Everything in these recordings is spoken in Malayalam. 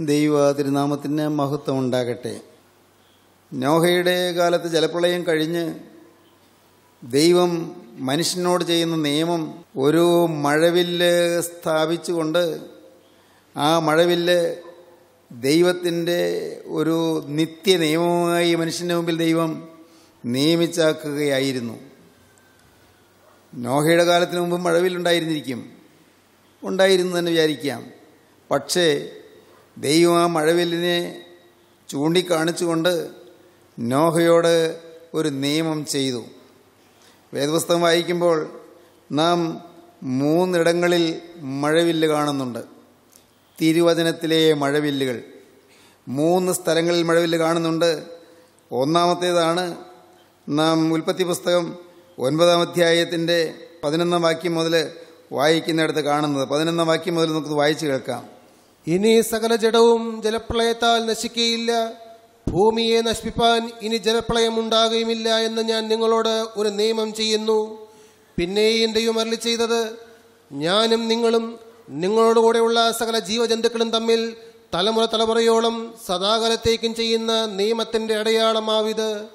ദൈവ തിരുനാമത്തിന് മഹത്വം ഉണ്ടാകട്ടെ നോഹയുടെ കാലത്ത് ജലപ്രളയം കഴിഞ്ഞ് ദൈവം മനുഷ്യനോട് ചെയ്യുന്ന നിയമം ഒരു മഴവില്ല് സ്ഥാപിച്ചുകൊണ്ട് ആ മഴവില്ല് ദൈവത്തിന്റെ ഒരു നിത്യ നിയമമായി മനുഷ്യന്റെ മുമ്പിൽ ദൈവം നിയമിച്ചാക്കുകയായിരുന്നു. നോഹയുടെ കാലത്തിന് മുമ്പ് മഴവില്ലുണ്ടായിരുന്നിരിക്കും ഉണ്ടായിരുന്നു തന്നെ വിചാരിക്കാം. പക്ഷേ ദൈവം ആ മഴവില്ലിനെ ചൂണ്ടിക്കാണിച്ചുകൊണ്ട് നോഹയോട് ഒരു നിയമം ചെയ്തു. വേദപുസ്തകം വായിക്കുമ്പോൾ നാം മൂന്നിടങ്ങളിൽ മഴവില്ല് കാണുന്നുണ്ട്. തിരുവചനത്തിലെ മഴവില്ലുകൾ. മൂന്ന് സ്ഥലങ്ങളിൽ മഴവില്ല് കാണുന്നുണ്ട്. ഒന്നാമത്തേതാണ് നാം ഉൽപ്പത്തി പുസ്തകം ഒൻപതാം അധ്യായത്തിന്റെ പതിനൊന്നാം വാക്യം മുതൽ വായിക്കുന്നിടത്ത് കാണുന്നത്. പതിനൊന്നാം വാക്യം മുതൽ നമുക്ക് വായിച്ചു കേൾക്കാം. ഇനി സകല ജഡവും ജലപ്രളയത്താൽ നശിക്കുകയില്ല ഭൂമിയെ നശിപ്പിപ്പാൻ ഇനി ജലപ്രളയം ഉണ്ടാകുകയുമില്ല എന്ന് ഞാൻ നിങ്ങളോട് ഒരു നിയമം ചെയ്യുന്നു. പിന്നെ എന്റെയും അരളി ചെയ്തത് ഞാനും നിങ്ങളും നിങ്ങളോട് കൂടെയുള്ള സകല ജീവജന്തുക്കളും തമ്മിൽ തലമുറ തലമുറയോളം സദാകാലത്തേക്കും ചെയ്യുന്ന നിയമത്തിന്റെ അടയാളമാവിത്.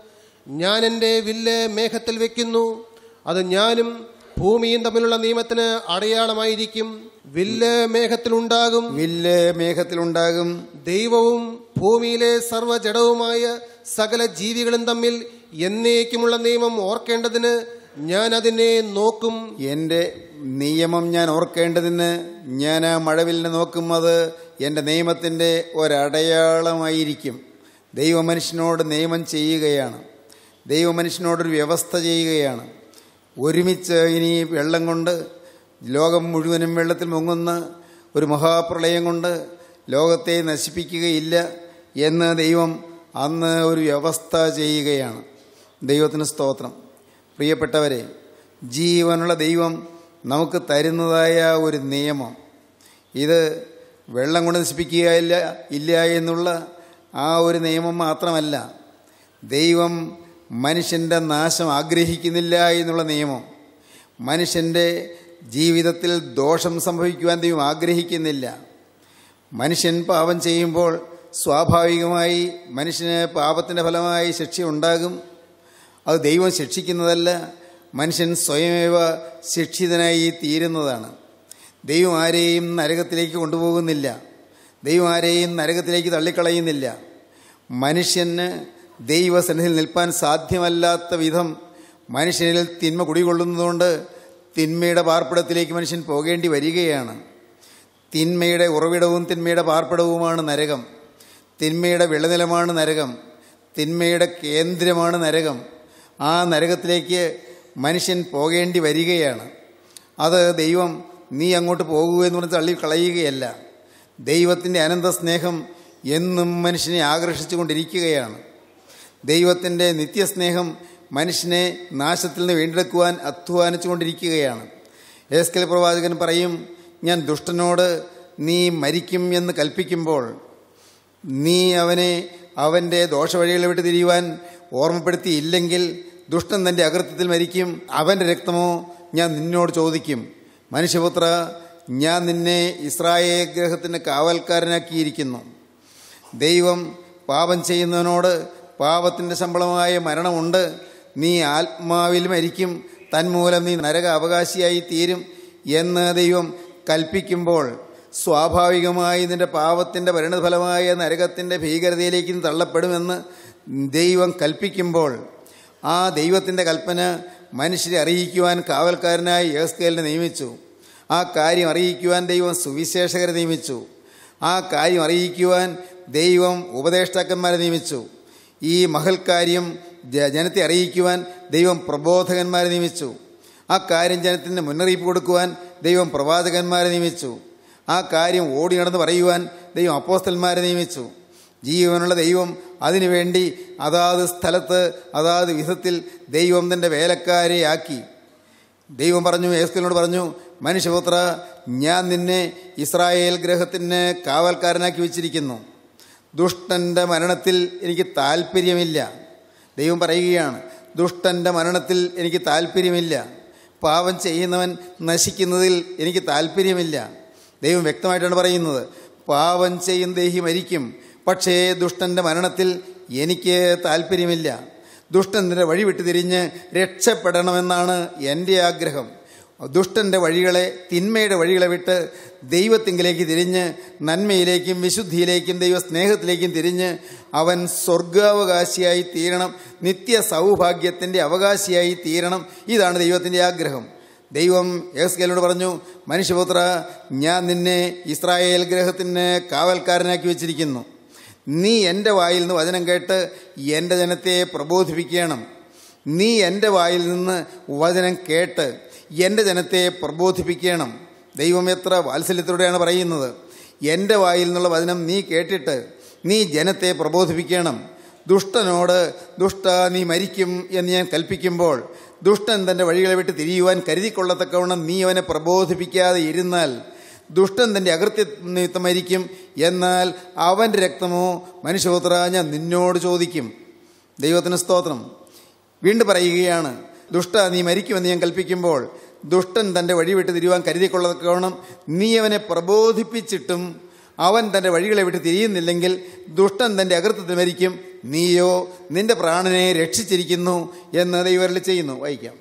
ഞാൻ എന്റെ വില്ല് മേഘത്തിൽ വയ്ക്കുന്നു അത് ഞാനും ഭൂമിയും തമ്മിലുള്ള നിയമത്തിന് അടയാളമായിരിക്കും. വില്ല് മേഘത്തിലുണ്ടാകും. വില്ല് മേഘത്തിലുണ്ടാകും. ദൈവവും ഭൂമിയിലെ സർവജടവുമായ സകല ജീവികളും തമ്മിൽ എന്നേക്കുമുള്ള നിയമം ഓർക്കേണ്ടതിന് ഞാൻ അതിനെ നോക്കും. എന്റെ നിയമം ഞാൻ ഓർക്കേണ്ടതിന് ഞാൻ ആ മഴവിലിനെ നോക്കും. അത് എന്റെ നിയമത്തിന്റെ ഒരടയാളമായിരിക്കും. ദൈവമനുഷ്യനോട് നിയമം ചെയ്യുകയാണ്. ദൈവമനുഷ്യനോടൊരു വ്യവസ്ഥ ചെയ്യുകയാണ്. ഒരുമിച്ച് ഇനി വെള്ളം കൊണ്ട് ലോകം മുഴുവനും വെള്ളത്തിൽ മുങ്ങുന്ന ഒരു മഹാപ്രളയം കൊണ്ട് ലോകത്തെ നശിപ്പിക്കുകയില്ല എന്ന് ദൈവം അന്ന് ഒരു വ്യവസ്ഥ ചെയ്യുകയാണ്. ദൈവത്തിന് സ്തോത്രം. പ്രിയപ്പെട്ടവരെ ജീവനുള്ള ദൈവം നമുക്ക് തരുന്നതായ ഒരു നിയമം. ഇത് വെള്ളം കൊണ്ട് നശിപ്പിക്കുകയില്ല ഇല്ല എന്നുള്ള ആ ഒരു നിയമം മാത്രമല്ല ദൈവം മനുഷ്യന്റെ നാശം ആഗ്രഹിക്കുന്നില്ല എന്നുള്ള നിയമം. മനുഷ്യന്റെ ജീവിതത്തിൽ ദോഷം സംഭവിക്കുവാൻ ദൈവം ആഗ്രഹിക്കുന്നില്ല. മനുഷ്യൻ പാപം ചെയ്യുമ്പോൾ സ്വാഭാവികമായി മനുഷ്യന് പാപത്തിന്റെ ഫലമായി ശിക്ഷ ഉണ്ടാകും. അത് ദൈവം ശിക്ഷിക്കുന്നതല്ല മനുഷ്യൻ സ്വയമേവ ശിക്ഷിതനായി തീരുന്നതാണ്. ദൈവം ആരെയും നരകത്തിലേക്ക് കൊണ്ടുപോകുന്നില്ല. ദൈവം ആരെയും നരകത്തിലേക്ക് തള്ളിക്കളയുന്നില്ല. മനുഷ്യന് ദൈവസന്നിധിയിൽ നിൽപ്പാൻ സാധ്യമല്ലാത്ത വിധം മനുഷ്യനിൽ തിന്മ കുടികൊള്ളുന്നതുകൊണ്ട് തിന്മയുടെ പാർപ്പിടത്തിലേക്ക് മനുഷ്യൻ പോകേണ്ടി വരികയാണ്. തിന്മയുടെ ഉറവിടവും തിന്മയുടെ പാർപ്പിടവുമാണ് നരകം. തിന്മയുടെ വിളനിലമാണ് നരകം. തിന്മയുടെ കേന്ദ്രമാണ് നരകം. ആ നരകത്തിലേക്ക് മനുഷ്യൻ പോകേണ്ടി വരികയാണ്. അത് ദൈവം നീ അങ്ങോട്ട് പോകൂ എന്ന് പറഞ്ഞ് തള്ളി കളയുകയല്ല. ദൈവത്തിന്റെ അനന്ത സ്നേഹം എന്നും മനുഷ്യനെ ആകർഷിച്ചു കൊണ്ടിരിക്കുകയാണ് ദൈവത്തിന്റെ നിത്യസ്നേഹം മനുഷ്യനെ നാശത്തിൽ നിന്ന് വീണ്ടെടുക്കുവാൻ അധ്വാനിച്ചു കൊണ്ടിരിക്കുകയാണ് ഏസ്കൽ പ്രവാചകൻ പറയും ഞാൻ ദുഷ്ടനോട് നീ മരിക്കും എന്ന് കൽപ്പിക്കുമ്പോൾ നീ അവനെ അവന്റെ ദോഷവഴികളെ വിട്ട് തിരിയുവാൻ ഓർമ്മപ്പെടുത്തിയില്ലെങ്കിൽ ദുഷ്ടൻ തന്റെ അകൃത്യത്തിൽ മരിക്കും അവന്റെ രക്തമോ ഞാൻ നിന്നോട് ചോദിക്കും. മനുഷ്യപുത്ര ഞാൻ നിന്നെ ഇസ്രായേൽ ഗ്രഹത്തിന്റെ കാവൽക്കാരനാക്കിയിരിക്കുന്നു. ദൈവം പാപം ചെയ്യുന്നവനോട് പാപത്തിന്റെ ശമ്പളമായ മരണമുണ്ട് നീ ആത്മാവിൽ മരിക്കും തന്മൂലം നീ നരക അവകാശിയായി തീരും എന്ന് ദൈവം കൽപ്പിക്കുമ്പോൾ സ്വാഭാവികമായി നിന്റെ പാപത്തിന്റെ പരിണതഫലമായ നരകത്തിന്റെ ഭീകരതയിലേക്ക് തള്ളപ്പെടുമെന്ന് ദൈവം കൽപ്പിക്കുമ്പോൾ ആ ദൈവത്തിന്റെ കൽപ്പന മനുഷ്യരെ അറിയിക്കുവാൻ കാവൽക്കാരനായി യേസ്കേലിനെ നിയമിച്ചു. ആ കാര്യം അറിയിക്കുവാൻ ദൈവം സുവിശേഷകരെ നിയമിച്ചു. ആ കാര്യം അറിയിക്കുവാൻ ദൈവം ഉപദേഷ്ടാക്കന്മാരെ നിയമിച്ചു. ഈ മഹൽക്കാര്യം ജനത്തെ അറിയിക്കുവാൻ ദൈവം പ്രബോധകന്മാരെ നിയമിച്ചു. ആ കാര്യം ജനത്തിന് മുന്നറിയിപ്പ് കൊടുക്കുവാൻ ദൈവം പ്രവാചകന്മാരെ നിയമിച്ചു. ആ കാര്യം ഓടി നടന്ന് പറയുവാൻ ദൈവം അപ്പോസ്തന്മാരെ നിയമിച്ചു. ജീവനുള്ള ദൈവം അതിനുവേണ്ടി അതാത് സ്ഥലത്ത് അതാത് വിധത്തിൽ ദൈവം തന്റെ വേലക്കാരെ ആക്കി. ദൈവം പറഞ്ഞു യേസ്കലിനോട് പറഞ്ഞു മനുഷ്യപുത്ര ഞാൻ നിന്നെ ഇസ്രായേൽ ഗ്രഹത്തിന് കാവൽക്കാരനാക്കി വെച്ചിരിക്കുന്നു. ദുഷ്ടന്റെ മരണത്തിൽ എനിക്ക് താല്പര്യമില്ല ദൈവം പറയുകയാണ് ദുഷ്ടന്റെ മരണത്തിൽ എനിക്ക് താല്പര്യമില്ല. പാപം ചെയ്യുന്നവൻ നശിക്കുന്നതിൽ എനിക്ക് താല്പര്യമില്ല. ദൈവം വ്യക്തമായിട്ടാണ് പറയുന്നത് പാപം ചെയ്യുന്ന ദേഹി മരിക്കും പക്ഷേ ദുഷ്ടന്റെ മരണത്തിൽ എനിക്ക് താല്പര്യമില്ല. ദുഷ്ടന്റെ വഴി വിട്ടു തിരിഞ്ഞ് രക്ഷപ്പെടണമെന്നാണ് എന്റെ ആഗ്രഹം. ദുഷ്ടന്റെ വഴികളെ തിന്മയുടെ വഴികളെ വിട്ട് ദൈവത്തിങ്കിലേക്ക് തിരിഞ്ഞ് നന്മയിലേക്കും വിശുദ്ധിയിലേക്കും ദൈവ സ്നേഹത്തിലേക്കും തിരിഞ്ഞ് അവൻ സ്വർഗാവകാശിയായി തീരണം നിത്യ സൗഭാഗ്യത്തിന്റെ അവകാശിയായി തീരണം. ഇതാണ് ദൈവത്തിന്റെ ആഗ്രഹം. ദൈവം യേസ്കേലോട് പറഞ്ഞു മനുഷ്യപുത്ര ഞാൻ നിന്നെ ഇസ്രായേൽ ഗ്രഹത്തിന് കാവൽക്കാരനാക്കി വെച്ചിരിക്കുന്നു. നീ എന്റെ വായിൽ നിന്ന് വചനം കേട്ട് എന്റെ ജനത്തെ പ്രബോധിപ്പിക്കണം. നീ എന്റെ വായിൽ നിന്ന് വചനം കേട്ട് എന്റെ ജനത്തെ പ്രബോധിപ്പിക്കണം. ദൈവം എത്ര വാത്സല്യത്തോടെയാണ് പറയുന്നത്. എന്റെ വായിൽ നിന്നുള്ള വചനം നീ കേട്ടിട്ട് നീ ജനത്തെ പ്രബോധിപ്പിക്കണം. ദുഷ്ടനോട് ദുഷ്ട നീ മരിക്കും എന്ന് ഞാൻ കൽപ്പിക്കുമ്പോൾ ദുഷ്ടൻ തന്റെ വഴികളെ വിട്ട് തിരിയുവാൻ കരുതിക്കൊള്ളത്തക്കവണ്ണം നീ അവനെ പ്രബോധിപ്പിക്കാതെ ഇരുന്നാൽ ദുഷ്ടൻ തന്റെ അകൃത്യ നിമിത്തം മരിക്കും. എന്നാൽ അവന്റെ രക്തമോ മനുഷ്യപുത്ര ഞാൻ നിന്നോട് ചോദിക്കും. ദൈവത്തിന് സ്തോത്രം. വീണ്ടും പറയുകയാണ് ദുഷ്ട നീ മരിക്കുമെന്ന് ഞാൻ കൽപ്പിക്കുമ്പോൾ ദുഷ്ടൻ തന്റെ വഴി വിട്ട് തിരിയുവാൻ കരുതിക്കൊള്ളതക്കവണ്ണം നീ അവനെ പ്രബോധിപ്പിച്ചിട്ടും അവൻ തന്റെ വഴികളെ വിട്ട് തിരിയുന്നില്ലെങ്കിൽ ദുഷ്ടൻ തന്റെ അകൃത്യത്തിൽ മരിക്കും. നീയോ നിന്റെ പ്രാണനെ രക്ഷിച്ചിരിക്കുന്നു എന്ന് ദൈവരിൽ ചെയ്യുന്നു. വായിക്കാം.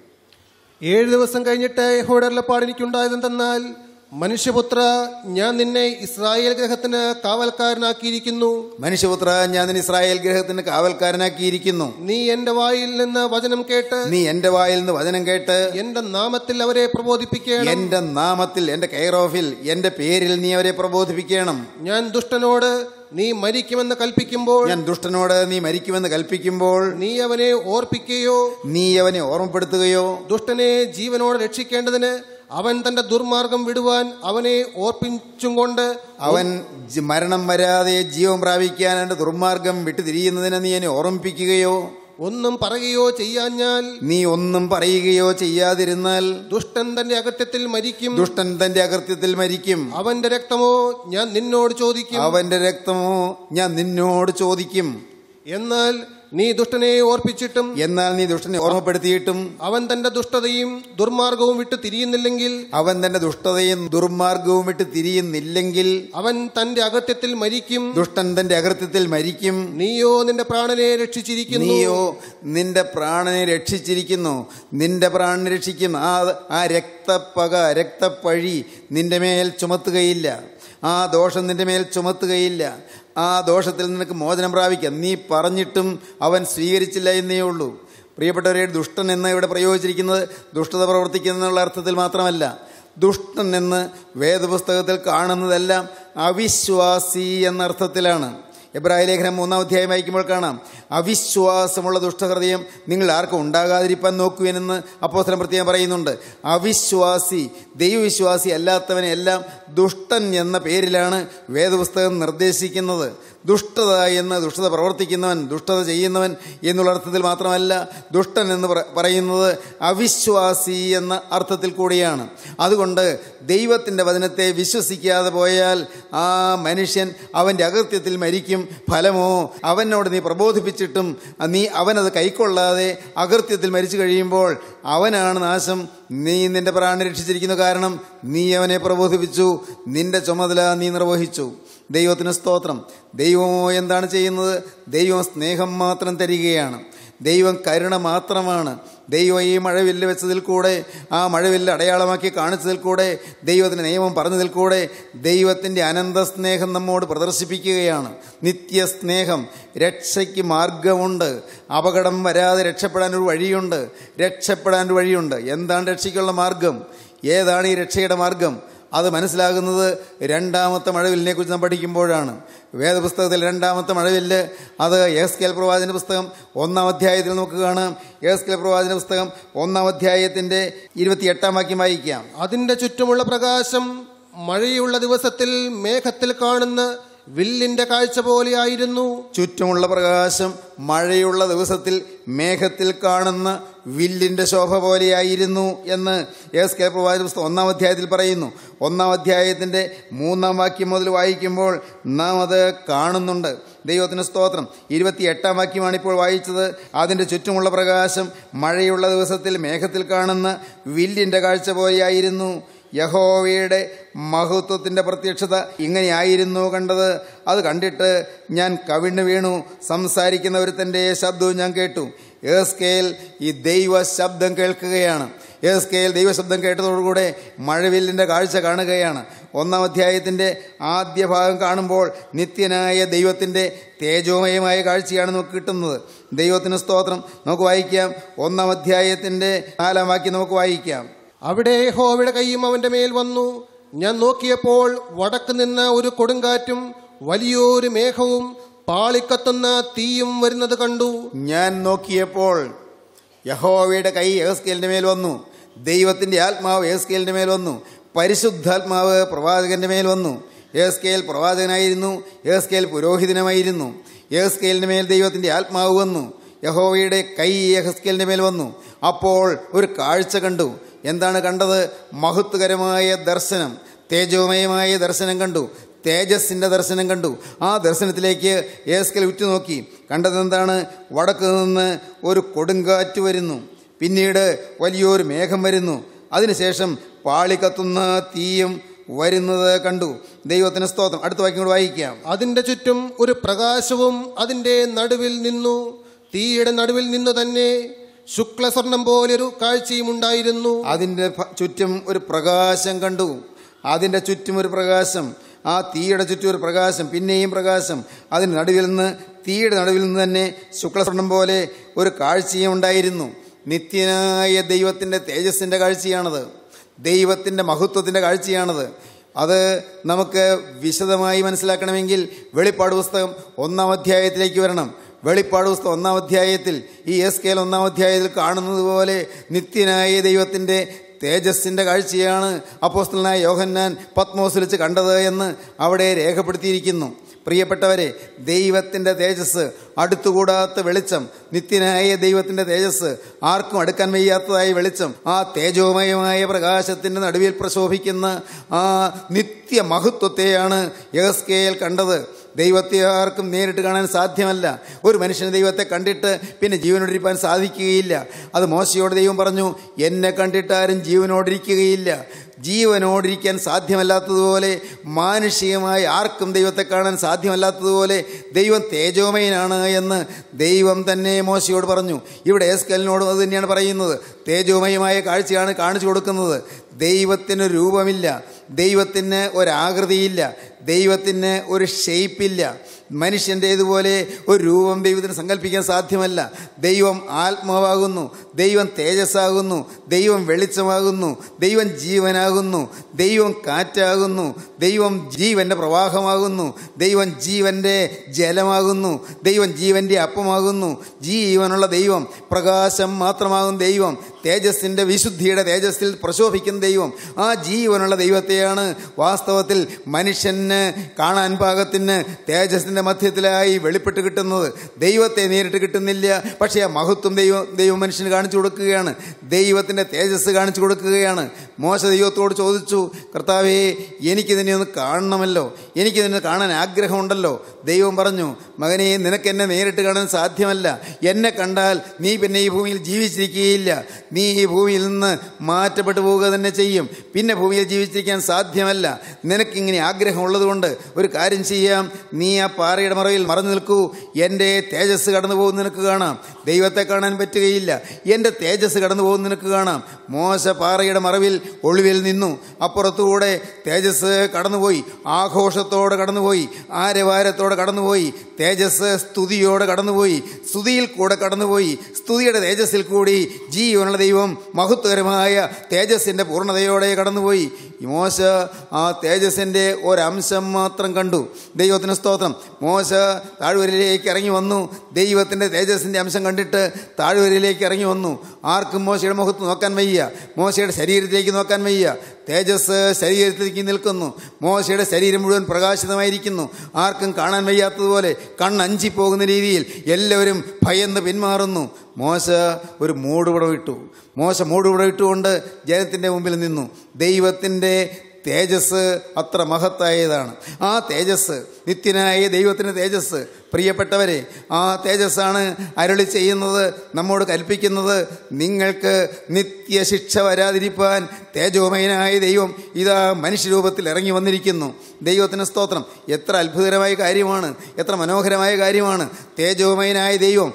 ഏഴ് ദിവസം കഴിഞ്ഞിട്ട് യഹോയുടെ അരുളപ്പാട് എനിക്കുണ്ടായതെന്തെന്നാൽ മനുഷ്യപുത്ര ഞാൻ നിന്നെ ഇസ്രായേൽ ഗ്രഹത്തിന് കാവൽക്കാരനാക്കിയിരിക്കുന്നു. മനുഷ്യപുത്ര ഞാൻ നിന്നെ ഇസ്രായേൽ ഗ്രഹത്തിന് കാവൽക്കാരനാക്കിയിരിക്കുന്നു. നീ എന്റെ വായിൽ നിന്ന് വചനം കേട്ട് നീ എന്റെ വായിൽ നിന്ന് വചനം കേട്ട് എന്റെ നാമത്തിൽ അവരെ പ്രബോധിപ്പിക്കണം. എന്റെ നാമത്തിൽ എന്റെ കെയർ ഓഫിൽ എന്റെ പേരിൽ നീ അവരെ പ്രബോധിപ്പിക്കണം. ഞാൻ ദുഷ്ടനോട് നീ മരിക്കുമെന്ന് കൽപ്പിക്കുമ്പോൾ ഞാൻ ദുഷ്ടനോട് നീ മരിക്കുമെന്ന് കൽപ്പിക്കുമ്പോൾ നീ അവനെ ഓർപ്പിക്കുകയോ നീ അവനെ ഓർമ്മപ്പെടുത്തുകയോ ദുഷ്ടനെ ജീവനോട് രക്ഷിക്കേണ്ടതിന് അവൻ തന്റെ ദുർമാർഗം വിടുവാൻ അവനെ ഓർപ്പിച്ചും കൊണ്ട് അവൻ മരണം വരാതെ ജീവൻ പ്രാപിക്കാൻ എന്റെ ദുർമാർഗം വിട്ടു തിരിയുന്നതിന് നീ എന്നെ ഓർമ്മിപ്പിക്കുകയോ? ഒന്നും പറയുകയോ ചെയ്യാഞ്ഞാൽ നീ ഒന്നും പറയുകയോ ചെയ്യാതിരുന്നാൽ ദുഷ്ടൻ തന്റെ അകത്യത്തിൽ മരിക്കും. ദുഷ്ടൻ തന്റെ അകൃത്യത്തിൽ മരിക്കും. അവന്റെ രക്തമോ ഞാൻ നിന്നോട് ചോദിക്കും. അവന്റെ രക്തമോ ഞാൻ നിന്നോട് ചോദിക്കും. എന്നാൽ നീ ദുഷ്ടനെ ഓർപ്പിച്ചിട്ടും എന്നാൽ നീ ദുഷ്ടനെ ഓർമ്മപ്പെടുത്തിയിട്ടും അവൻ തന്റെ ദുഷ്ടതയും ദുർമാർഗവും വിട്ട് തിരിയുന്നില്ലെങ്കിൽ അവൻ തന്റെ ദുഷ്ടതയും ദുർമാർഗവും വിട്ട് തിരിയുന്നില്ലെങ്കിൽ അവൻ തന്റെ അകത്യത്തിൽ മരിക്കും. ദുഷ്ടൻ തന്റെ അകൃത്യത്തിൽ മരിക്കും. നീയോ നിന്റെ പ്രാണനെ രക്ഷിച്ചിരിക്കുന്നു. നീയോ നിന്റെ പ്രാണനെ രക്ഷിച്ചിരിക്കുന്നു. നിന്റെ പ്രാണനെ രക്ഷിക്കും ആ ആ രക്തപ്പക രക്തപ്പഴി നിന്റെ മേൽ ചുമത്തുകയില്ല. ആ ദോഷം നിന്റെ മേൽ ചുമത്തുകയില്ല. ആ ദോഷത്തിൽ നിനക്ക് മോചനം പ്രാപിക്കാം. നീ പറഞ്ഞിട്ടും അവൻ സ്വീകരിച്ചില്ല എന്നേ ഉള്ളൂ. പ്രിയപ്പെട്ടവരെ ദുഷ്ടൻ എന്ന് ഇവിടെ പ്രയോഗിച്ചിരിക്കുന്നത് ദുഷ്ടത പ്രവർത്തിക്കുന്നുള്ള അർത്ഥത്തിൽ മാത്രമല്ല. ദുഷ്ടൻ എന്ന് വേദപുസ്തകത്തിൽ കാണുന്നതെല്ലാം അവിശ്വാസി എന്ന അർത്ഥത്തിലാണ് എബ്രാഹിം ലേഖനം മൂന്നാം അധ്യായം വായിക്കുമ്പോൾ കാണാം. അവിശ്വാസമുള്ള ദുഷ്ടഹൃദയം നിങ്ങൾ ആർക്കും ഉണ്ടാകാതിരിക്കാൻ നോക്കുവെന്ന് അപ്പോസ്തലൻ പ്രത്യേകം പറയുന്നുണ്ട്. അവിശ്വാസി ദൈവവിശ്വാസി അല്ലാത്തവനെ എല്ലാം ദുഷ്ടൻ എന്ന പേരിലാണ് വേദപുസ്തകം നിർദ്ദേശിക്കുന്നത്. ദുഷ്ടത എന്ന് ദുഷ്ടത പ്രവർത്തിക്കുന്നവൻ ദുഷ്ടത ചെയ്യുന്നവൻ എന്നുള്ള അർത്ഥത്തിൽ മാത്രമല്ല ദുഷ്ടൻ എന്ന് പറയുന്നത് അവിശ്വാസി എന്ന അർത്ഥത്തിൽ കൂടിയാണ്. അതുകൊണ്ട് ദൈവത്തിന്റെ വചനത്തെ വിശ്വസിക്കാതെ പോയാൽ ആ മനുഷ്യൻ അവന്റെ അകൃത്യത്തിൽ മരിക്കും. ഫലമോ അവനോട് നീ പ്രബോധിപ്പിച്ചിട്ടും നീ അവനത് കൈക്കൊള്ളാതെ അകൃത്യത്തിൽ മരിച്ചു കഴിയുമ്പോൾ അവനാണ് നാശം. നീ നിന്റെ പ്രാണ രക്ഷിച്ചിരിക്കുന്ന കാരണം നീ അവനെ പ്രബോധിപ്പിച്ചു. നിന്റെ ചുമതല നീ നിർവഹിച്ചു. ദൈവത്തിന് സ്തോത്രം. ദൈവമോ എന്താണ് ചെയ്യുന്നത്? ദൈവം സ്നേഹം മാത്രം തരികയാണ്. ദൈവം കരുണ മാത്രമാണ്. ദൈവം ഈ മഴവില്ല് വെച്ചതിൽ കൂടെ ആ മഴവില്ല് അടയാളമാക്കി കാണിച്ചതിൽ കൂടെ ദൈവത്തിന്റെ നിയമം പറഞ്ഞതിൽ കൂടെ ദൈവത്തിന്റെ അനന്ത സ്നേഹം നമ്മോട് പ്രദർശിപ്പിക്കുകയാണ്. നിത്യസ്നേഹം. രക്ഷയ്ക്ക് മാർഗമുണ്ട്. അപകടം വരാതെ രക്ഷപ്പെടാൻ ഒരു വഴിയുണ്ട്. രക്ഷപ്പെടാൻ ഒരു വഴിയുണ്ട്. എന്താണ് രക്ഷയ്ക്കുള്ള മാർഗം? ഏതാണ് ഈ രക്ഷയുടെ മാർഗം? അത് മനസ്സിലാകുന്നത് രണ്ടാമത്തെ മഴവില്ലിനെ കുറിച്ച് നാം പഠിക്കുമ്പോഴാണ്. വേദപുസ്തകത്തിൽ രണ്ടാമത്തെ മഴവില്ല് അത് എസ് കെൽ പ്രവാചന പുസ്തകം ഒന്നാം അധ്യായത്തിൽ നമുക്ക് കാണാം. എസ് കെൽ പ്രവാചന പുസ്തകം ഒന്നാം അധ്യായത്തിന്റെ ഇരുപത്തിയെട്ടാം വാക്യം വായിക്കാം. അതിന്റെ ചുറ്റുമുള്ള പ്രകാശം മഴയുള്ള ദിവസത്തിൽ മേഘത്തിൽ കാണുന്ന വില്ലിന്റെ കാഴ്ച പോലെയായിരുന്നു. ചുറ്റുമുള്ള പ്രകാശം മഴയുള്ള ദിവസത്തിൽ മേഘത്തിൽ കാണുന്ന വില്ലിന്റെ ശോഭ പോലെയായിരുന്നു എന്ന് എസ് കെ പ്രവാചക പുസ്തകം ഒന്നാം അധ്യായത്തിൽ പറയുന്നു. ഒന്നാം അധ്യായത്തിന്റെ മൂന്നാം വാക്യം മുതൽ വായിക്കുമ്പോൾ നാം അത് കാണുന്നുണ്ട്. ദൈവത്തിന് സ്തോത്രം. ഇരുപത്തി എട്ടാം വാക്യമാണ് ഇപ്പോൾ വായിച്ചത്. അതിന്റെ ചുറ്റുമുള്ള പ്രകാശം മഴയുള്ള ദിവസത്തിൽ മേഘത്തിൽ കാണുന്ന വില്ലിന്റെ കാഴ്ച പോലെയായിരുന്നു. യഹോവയുടെ മഹത്വത്തിന്റെ പ്രത്യക്ഷത ഇങ്ങനെയായിരുന്നു കണ്ടത്. അത് കണ്ടിട്ട് ഞാൻ കവിണ്ണു വീണു. സംസാരിക്കുന്ന ശബ്ദവും ഞാൻ കേട്ടു. ഏസ്കേൽ ഈ ദൈവ ശബ്ദം കേൾക്കുകയാണ്. ഏസ്കേൽ ദൈവശബ്ദം കേട്ടതോടുകൂടെ മഴവില്ലിന്റെ കാഴ്ച കാണുകയാണ്. ഒന്നാം അധ്യായത്തിന്റെ ആദ്യ ഭാഗം കാണുമ്പോൾ നിത്യനായ ദൈവത്തിന്റെ തേജോമയമായ കാഴ്ചയാണ് നമുക്ക് കിട്ടുന്നത്. ദൈവത്തിന് സ്തോത്രം. നമുക്ക് വായിക്കാം. ഒന്നാം അധ്യായത്തിന്റെ നാലാം വാക്യം നമുക്ക് വായിക്കാം. അവിടെ യഹോവയുടെ കൈയും അവന്റെ മേൽ വന്നു. ഞാൻ നോക്കിയപ്പോൾ വടക്ക് നിന്ന് ഒരു കൊടുങ്കാറ്റും വലിയൊരു മേഘവും പാളിക്കത്തുന്ന തീയും വരുന്നത് കണ്ടു. ഞാൻ നോക്കിയപ്പോൾ യഹോവയുടെ കൈ യഹസ്കേലിന്റെ മേൽ വന്നു. ദൈവത്തിന്റെ ആത്മാവ് യഹസ്കേലിന്റെ മേൽ വന്നു. പരിശുദ്ധാത്മാവ് പ്രവാചകന്റെ മേൽ വന്നു. യഹസ്കേൽ പ്രവാചകനായിരുന്നു യഹസ്കേൽ പുരോഹിതനമായിരുന്നു. യഹസ്കേലിന്റെ മേൽ ദൈവത്തിന്റെ ആത്മാവ് വന്നു. യഹോവയുടെ കൈ യഹസ്കേലിന്റെ മേൽ വന്നു. അപ്പോൾ ഒരു കാഴ്ച കണ്ടു. എന്താണ് കണ്ടത്? മഹത്വകരമായ ദർശനം. തേജോമയമായ ദർശനം കണ്ടു. തേജസ്സിന്റെ ദർശനം കണ്ടു. ആ ദർശനത്തിലേക്ക് ഏസ്കൽ ഉറ്റുനോക്കി. കണ്ടതെന്താണ്? വടക്ക് നിന്ന് ഒരു കൊടുങ്കാറ്റ് വരുന്നു. പിന്നീട് വലിയൊരു മേഘം വരുന്നു. അതിനുശേഷം പാളിക്കത്തുന്ന തീയും വരുന്നത് കണ്ടു. ദൈവത്തിന് സ്തോത്രം. അടുത്ത വാക്യം കൂടെ വായിക്കാം. അതിന്റെ ചുറ്റും ഒരു പ്രകാശവും അതിന്റെ നടുവിൽ നിന്നു. തീയുടെ നടുവിൽ നിന്നു തന്നെ ശുക്ലസ്വർണം പോലൊരു കാഴ്ചയും ഉണ്ടായിരുന്നു. അതിന്റെ ചുറ്റും ഒരു പ്രകാശം കണ്ടു. അതിന്റെ ചുറ്റും ഒരു പ്രകാശം ആ തീയുടെ ചുറ്റും ഒരു പ്രകാശം പിന്നെയും പ്രകാശം. അതിന് നടുവിൽ നിന്ന് തീയുടെ നടുവിൽ നിന്ന് തന്നെ ശുക്ലസ്വർണം പോലെ ഒരു കാഴ്ചയും ഉണ്ടായിരുന്നു. നിത്യനായ ദൈവത്തിന്റെ തേജസ്സിന്റെ കാഴ്ചയാണത്. ദൈവത്തിന്റെ മഹത്വത്തിന്റെ കാഴ്ചയാണത്. അത് നമുക്ക് വിശദമായി മനസ്സിലാക്കണമെങ്കിൽ വെളിപ്പാട് പുസ്തകം ഒന്നാം അധ്യായത്തിലേക്ക് വരണം. വെളിപ്പാട് പുസ്തകം ഒന്നാം അധ്യായത്തിൽ ഈ എസ് കെൽ ഒന്നാം അധ്യായത്തിൽ കാണുന്നത് പോലെ നിത്യനായ ദൈവത്തിന്റെ തേജസ്സിന്റെ കാഴ്ചയാണ് അപ്പോസ്തലനായ യോഹന്നാൻ പത്മോസ് വെച്ച് കണ്ടത് എന്ന് അവിടെ രേഖപ്പെടുത്തിയിരിക്കുന്നു. പ്രിയപ്പെട്ടവരെ ദൈവത്തിന്റെ തേജസ് അടുത്തുകൂടാത്ത വെളിച്ചം നിത്യനായ ദൈവത്തിന്റെ തേജസ് ആർക്കും അടുക്കാൻ വയ്യാത്തതായ വെളിച്ചം ആ തേജോമയമായ പ്രകാശത്തിന്റെ നടുവിൽ പ്രശോഭിക്കുന്ന ആ നിത്യമഹത്വത്തെയാണ് യഹസ്കേൽ കണ്ടത്. ദൈവത്തെ ആർക്കും നേരിട്ട് കാണാൻ സാധ്യമല്ല. ഒരു മനുഷ്യന് ദൈവത്തെ കണ്ടിട്ട് പിന്നെ ജീവനോടിരിക്കാൻ സാധിക്കുകയില്ല. അത് മോശയോട് ദൈവം പറഞ്ഞു എന്നെ കണ്ടിട്ട് ആരും ജീവനോടിരിക്കുകയില്ല. ജീവനോടിരിക്കാൻ സാധ്യമല്ലാത്തതുപോലെ മാനുഷികമായി ആർക്കും ദൈവത്തെ കാണാൻ സാധ്യമല്ലാത്തതുപോലെ ദൈവം തേജോമയനാണ് എന്ന് ദൈവം തന്നെ മോശയോട് പറഞ്ഞു. ഇവിടെ എസ്കലിനോടും അത് തന്നെയാണ് പറയുന്നത്. തേജോമയമായ കാഴ്ചയാണ് കാണിച്ചു കൊടുക്കുന്നത്. ദൈവത്തിന് രൂപമില്ല. ദൈവത്തിന് ഒരാകൃതിയില്ല. ദൈവത്തിന് ഒരു ഷെയ്പ്പില്ല മനുഷ്യന്റേതുപോലെ ഒരു രൂപം ദൈവത്തിന് സങ്കല്പിക്കാൻ സാധ്യമല്ല. ദൈവം ആത്മാവാകുന്നു ദൈവം തേജസ്സാകുന്നു ദൈവം വെളിച്ചമാകുന്നു ദൈവം ജീവനാകുന്നു ദൈവം കാറ്റാകുന്നു ദൈവം ജീവന്റെ പ്രവാഹമാകുന്നു ദൈവം ജീവന്റെ ജലമാകുന്നു ദൈവം ജീവന്റെ അപ്പമാകുന്നു. ജീവനുള്ള ദൈവം പ്രകാശം മാത്രമാകും ദൈവം തേജസ്സിന്റെ വിശുദ്ധിയുടെ തേജസ്സിൽ പ്രശോഭിക്കുന്ന ദൈവം. ആ ജീവനുള്ള ദൈവത്തെയാണ് വാസ്തവത്തിൽ കാണാൻ പാകത്തിന് തേജസ്സിന്റെ മധ്യത്തിലായി വെളിപ്പെട്ട് കിട്ടുന്നത്. ദൈവത്തെ നേരിട്ട് കിട്ടുന്നില്ല. പക്ഷേ ആ മഹത്വം ദൈവം ദൈവം മനുഷ്യന് കാണിച്ചു കൊടുക്കുകയാണ്. ദൈവത്തിന്റെ തേജസ് കാണിച്ചു കൊടുക്കുകയാണ്. മോശ ദൈവത്തോട് ചോദിച്ചു കർത്താവേ എനിക്കിതിനെ ഒന്ന് കാണണമല്ലോ. എനിക്കിതിനെ കാണാൻ ആഗ്രഹമുണ്ടല്ലോ. ദൈവം പറഞ്ഞു മകനെ നിനക്ക് എന്നെ നേരിട്ട് കാണാൻ സാധ്യമല്ല. എന്നെ കണ്ടാൽ നീ പിന്നെ ഈ ഭൂമിയിൽ ജീവിച്ചിരിക്കുകയില്ല. നീ ഈ ഭൂമിയിൽ നിന്ന് മാറ്റപ്പെട്ടു പോവുക തന്നെ ചെയ്യും. പിന്നെ ഭൂമിയിൽ ജീവിച്ചിരിക്കാൻ സാധ്യമല്ല. നിനക്കിങ്ങനെ ആഗ്രഹമുള്ളതുകൊണ്ട് ഒരു കാര്യം ചെയ്യാം. നീ ആ പാറയുടെ മറവിൽ മറന്നു നിൽക്കൂ. എന്റെ തേജസ് കടന്നു പോകുന്ന നിനക്ക് കാണാം. ദൈവത്തെ കാണാൻ പറ്റുകയില്ല. എന്റെ തേജസ് കടന്നു പോകുന്ന നിനക്ക് കാണാം. മോശ പാറയുടെ മറവിൽ ഒളിവിൽ നിന്നു. അപ്പുറത്തുകൂടെ തേജസ് കടന്നുപോയി. ആഘോഷത്തോടെ കടന്നുപോയി. ആരവാരത്തോടെ കടന്നുപോയി. തേജസ് സ്തുതിയോടെ കടന്നുപോയി. സ്തുതിയിൽ കൂടെ കടന്നുപോയി. സ്തുതിയുടെ തേജസ്സിൽ കൂടി ജീവനുള്ള ദൈവം മഹത്വകരമായ തേജസ്സിന്റെ പൂർണതയോടെ കടന്നുപോയി. മോശ ആ തേജസ്സിന്റെ ഒരംശം മാത്രം കണ്ടു. ദൈവത്തിന് സ്തോത്രം. മോശ താഴ്വരയിലേക്ക് ഇറങ്ങി വന്നു. ദൈവത്തിന്റെ തേജസ്സിന്റെ അംശം കണ്ടിട്ട് താഴ്വരയിലേക്ക് ഇറങ്ങി വന്നു. ആർക്കും മോശയുടെ മുഖത്ത് നോക്കാൻ വയ്യ. മോശയുടെ ശരീരത്തിലേക്ക് നോക്കാൻ വയ്യ. തേജസ് ശരീരത്തിലേക്ക് നിൽക്കുന്നു. മോശയുടെ ശരീരം മുഴുവൻ പ്രകാശിതമായിരിക്കുന്നു. ആർക്കും കാണാൻ വയ്യാത്തതുപോലെ കണ്ണഞ്ചി പോകുന്ന രീതിയിൽ എല്ലാവരും ഭയന്ന് പിന്മാറുന്നു. മോശ ഒരു മൂടുപടം ഇട്ടു മോശ മൂടുപടം ഇട്ടുകൊണ്ട് ജനത്തിന്റെ മുമ്പിൽ നിന്നു. ദൈവത്തിന്റെ തേജസ് അത്ര മഹത്തായതാണ്. ആ തേജസ് നിത്യനായ ദൈവത്തിന്റെ തേജസ്. പ്രിയപ്പെട്ടവരെ ആ തേജസ്സാണ് അരളി ചെയ്യുന്നത് നമ്മോട് കൽപ്പിക്കുന്നത്. നിങ്ങൾക്ക് നിത്യ ശിക്ഷ വരാതിരിപ്പാൻ തേജോമയനായ ദൈവം ഇതാ മനുഷ്യരൂപത്തിൽ ഇറങ്ങി വന്നിരിക്കുന്നു. ദൈവത്തിന് സ്തോത്രം. എത്ര അത്ഭുതകരമായ കാര്യമാണ് എത്ര മനോഹരമായ കാര്യമാണ്. തേജോമയനായ ദൈവം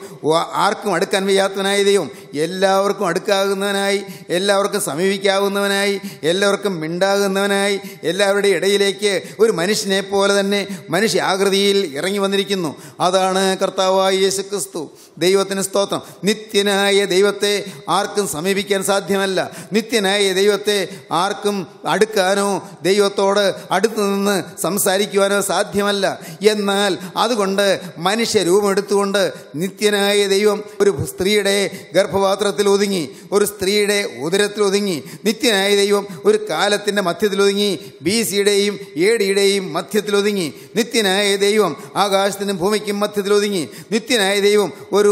ആർക്കും അടുക്കാൻ വയ്യാത്തവനായ ദൈവം എല്ലാവർക്കും അടുക്കാകുന്നവനായി എല്ലാവർക്കും സമീപിക്കാവുന്നവനായി എല്ലാവർക്കും മിണ്ടാകുന്നവനായി എല്ലാവരുടെയും ഇടയിലേക്ക് ഒരു മനുഷ്യനെ പോലെ തന്നെ മനുഷ്യ ആകൃതിയിൽ ഇറങ്ങി വന്നിരിക്കുന്നു. അതാണ് കർത്താവായ യേശു ക്രിസ്തു ദൈവത്തിന് സ്തോത്രം. നിത്യനായ ദൈവത്തെ ആർക്കും സമീപിക്കാൻ സാധ്യമല്ല. നിത്യനായ ദൈവത്തെ ആർക്കും അടുക്കാനോ ദൈവത്തോട് അടുത്തു നിന്ന് സംസാരിക്കുവാനോ സാധ്യമല്ല. എന്നാൽ അതുകൊണ്ട് മനുഷ്യ രൂപമെടുത്തുകൊണ്ട് നിത്യനായ ദൈവം ഒരു സ്ത്രീയുടെ ഗർഭപാത്രത്തിൽ ഒതുങ്ങി ഒരു സ്ത്രീയുടെ ഉദരത്തിൽ ഒതുങ്ങി നിത്യനായ ദൈവം ഒരു കാലത്തിന്റെ മധ്യത്തിൽ ഒതുങ്ങി ബി സിയുടെയും എ ഡിയുടെയും മധ്യത്തിൽ ഒതുങ്ങി നിത്യനായ ദൈവം ആകാശത്തിനും ഭൂമിക്കും മധ്യത്തിൽ ഒതുങ്ങി നിത്യനായ ദൈവം ഒരു